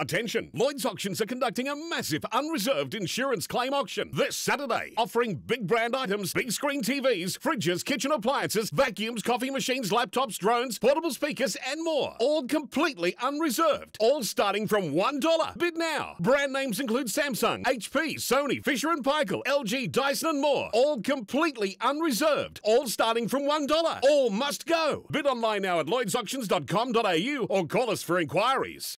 Attention! Lloyd's Auctions are conducting a massive unreserved insurance claim auction this Saturday, offering big brand items, big screen TVs, fridges, kitchen appliances, vacuums, coffee machines, laptops, drones, portable speakers, and more. All completely unreserved. All starting from $1. Bid now. Brand names include Samsung, HP, Sony, Fisher & Paykel, LG, Dyson, and more. All completely unreserved. All starting from $1. All must go. Bid online now at lloydsauctions.com.au or call us for inquiries.